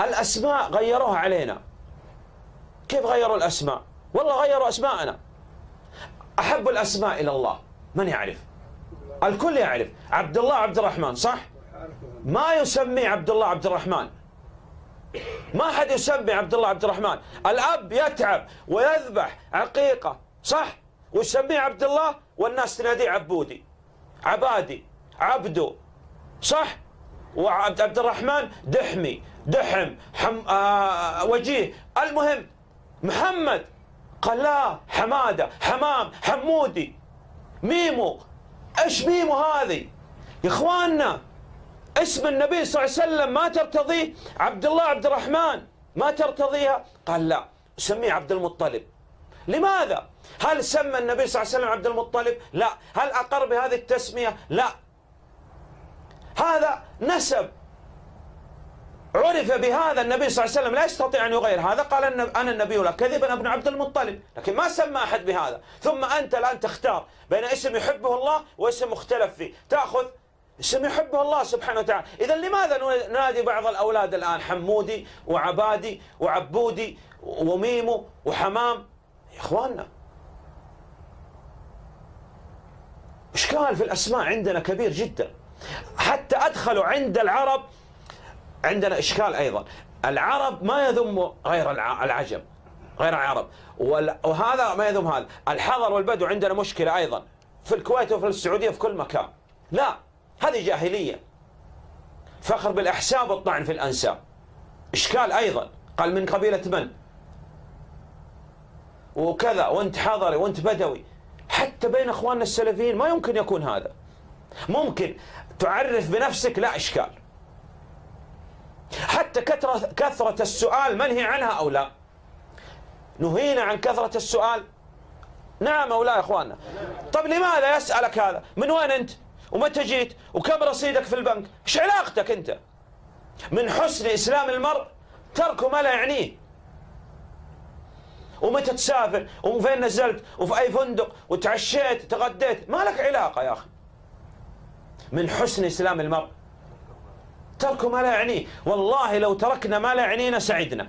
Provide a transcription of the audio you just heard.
الأسماء غيروها علينا. كيف غيروا الأسماء؟ والله غيروا أسماءنا. أحب الأسماء إلى الله. من يعرف؟ الكل يعرف. عبد الله عبد الرحمن صح؟ ما يسمي عبد الله عبد الرحمن. ما حد يسمي عبد الله عبد الرحمن. الأب يتعب ويذبح عقيقة صح؟ ويسميه عبد الله والناس تناديه عبودي عبادي عبدو صح؟ وعبد عبد الرحمن دحمي دحم حم آه وجيه. المهم محمد قال لا حمادة حمام حمودي. ميمو إيش ميمو هذه؟ يا إخواننا اسم النبي صلى الله عليه وسلم ما ترتضيه؟ عبد الله عبد الرحمن ما ترتضيها؟ قال لا سميه عبد المطلب. لماذا؟ هل سمى النبي صلى الله عليه وسلم عبد المطلب؟ لا. هل أقر بهذه التسمية؟ لا. هذا نسب. عرف بهذا النبي صلى الله عليه وسلم لا يستطيع أن يغير هذا. قال أنا النبي لا كذب أنا ابن عبد المطلب. لكن ما سمى أحد بهذا. ثم أنت الآن تختار بين اسم يحبه الله واسم مختلف فيه. تأخذ اسم يحبه الله سبحانه وتعالى. إذا لماذا ننادي بعض الأولاد الآن؟ حمودي وعبادي وعبودي وميمو وحمام. يا إخواننا إشكال في الأسماء عندنا كبير جدا. حتى أدخلوا عند العرب عندنا إشكال أيضا. العرب ما يذم غير العجم غير العرب. وهذا ما يذم هذا. الحضر والبدو عندنا مشكلة أيضا. في الكويت وفي السعودية في كل مكان. لا هذه جاهلية. فخر بالأحساب والطعن في الأنساب. إشكال أيضا. قال من قبيلة من؟ وكذا وانت حضري وانت بدوي. حتى بين إخواننا السلفيين ما يمكن يكون هذا. ممكن تعرف بنفسك لا إشكال. حتى كثرة كثرة السؤال منهي عنها أو لا. نهينا عن كثرة السؤال. نعم أو لا يا إخواننا؟ طب لماذا يسألك هذا؟ من وين أنت؟ ومتى جيت؟ وكم رصيدك في البنك؟ إيش علاقتك أنت؟ من حسن إسلام المرء ترك ما لا يعنيه. ومتى تسافر؟ وفين نزلت؟ وفي أي فندق؟ وتعشيت؟ تغديت؟ ما لك علاقة يا أخي. من حسن إسلام المرء. ترك ما لا يعنيه. والله لو تركنا ما لا يعنينا سعدنا.